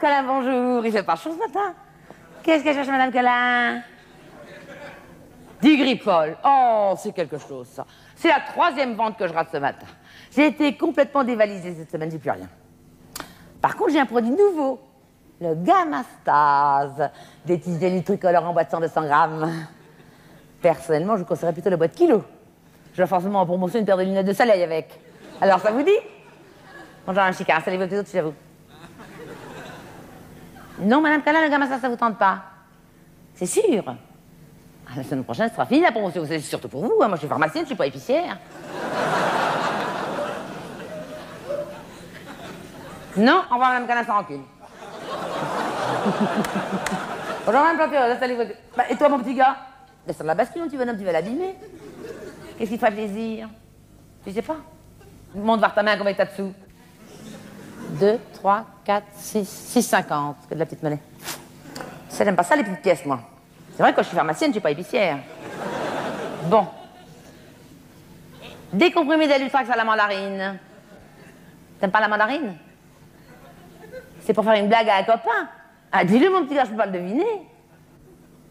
Madame Colin, bonjour. Il fait pas chaud ce matin. Qu'est-ce qu'elle cherche, Madame Colin Du grippol. Oh, c'est quelque chose, ça. C'est la troisième vente que je rate ce matin. J'ai été complètement dévalisée cette semaine, j'ai plus rien. Par contre, j'ai un produit nouveau. Le Gamastase. Des tissus tricolores en boîte de 100 200 grammes. Personnellement, je conseillerais plutôt la boîte kilo. Je vais forcément en promotion une paire de lunettes de soleil avec. Alors, ça vous dit? Bonjour, un chicard, installez votre autres chez vous. Non, Madame Calin, le Gamastase, ça vous tente pas C'est sûr ah, La semaine prochaine, ce sera fini la promotion. C'est surtout pour vous. hein. Moi, je suis pharmacienne, je suis pas épicière. Non, on va Madame Calin sans rancune. Bonjour, Madame Plantureuse, installez votre... Bah, et toi, mon petit gars? Laisse sur la bascule, mon petit bonhomme, tu vas l'abîmer. Qu'est-ce qui te ferait plaisir? Je sais pas? Montre voir ta main, combien t'as de sous 2, 3, 4, 6, 6, 50. Que de la petite monnaie. Ça, j'aime pas ça, les petites pièces, moi. C'est vrai que quand je suis pharmacienne, je suis pas épicière. Bon. Décomprimé d'Alutrax à la mandarine. T'aimes pas la mandarine? C'est pour faire une blague à un copain. Ah, dis-le, mon petit gars, je peux pas le deviner.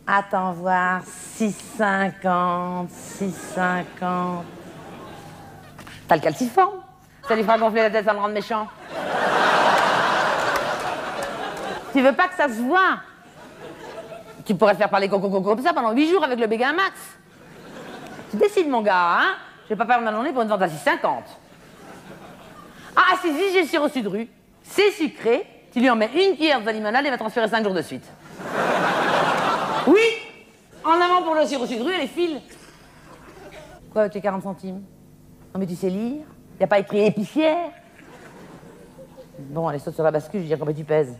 Attends voir. 6,50, 6,50. T'as le calciforme? Ça lui fera gonfler la tête, ça le rendre méchant. Tu veux pas que ça se voit Tu pourrais te faire parler coco coco comme ça pendant 8 jours avec le Béguin Max. Tu décides, mon gars, hein Je vais pas perdre ma journée pour une vente à 6,50. Ah, si, si, j'ai le sirop sudru. C'est sucré. Tu lui en mets une cuillère de limonade et va transférer 5 jours de suite. Oui En avant pour le sirop sudru et les. Quoi avec les 40 centimes? Non mais tu sais lire Y a pas écrit épicière Bon, allez, saute sur la bascule, je vais dire combien tu pèses.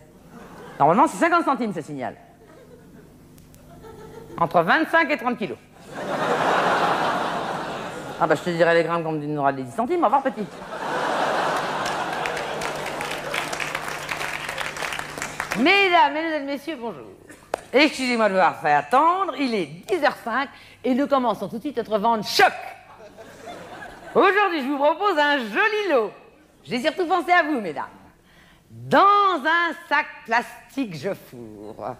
Normalement, c'est 50 centimes ce signal. Entre 25 et 30 kilos. Ah bah je te dirai les grammes comme tu n'auras les 10 centimes, au revoir petit. Mesdames, mesdemoiselles, messieurs, bonjour. Excusez-moi de vous avoir fait attendre, il est 10h05 et nous commençons tout de suite notre vente choc. Aujourd'hui, je vous propose un joli lot. J'ai surtout pensé à vous, mesdames. Dans un sac plastique, je fourre.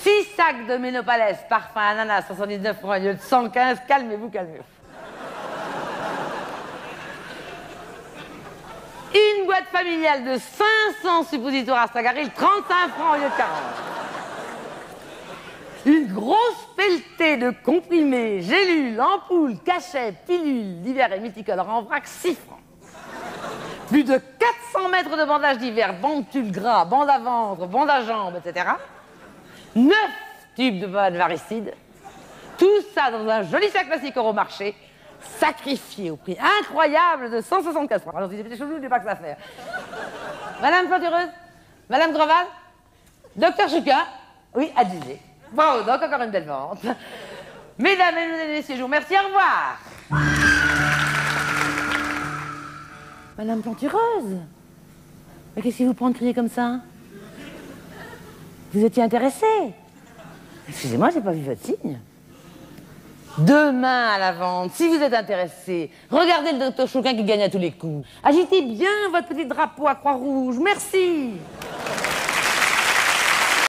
Six sacs de Ménopalès, parfum ananas, 79 francs au lieu de 115. Calmez-vous, calmez-vous. Une boîte familiale de 500 suppositoires Astragaril, 35 francs au lieu de 40. Une grosse pelletée de comprimés, gélules, ampoules, cachets, pilules d'hiver et multicolores en vrac, 6 francs. Plus de 400 mètres de bandages d'hiver, bandes tulle gras, bandes à ventre, bandes à jambes, etc. 9 tubes de pommade varicide. Tout ça dans un joli sac plastique au marché, sacrifié au prix incroyable de 174 francs. Alors, si c'était chelou, je n'ai pas que ça faire. Madame Plantureuse Madame Graval Docteur Chouka Oui, adjugé. Bravo, donc encore une belle vente. Mesdames et messieurs, je vous remercie, au revoir. Madame Plantureuse Mais qu'est-ce qui vous prend de crier comme ça? Vous étiez intéressée Excusez-moi, j'ai pas vu votre signe. Demain à la vente, si vous êtes intéressé, regardez le docteur Chouquin qui gagne à tous les coups. Agitez bien votre petit drapeau à Croix-Rouge. Merci.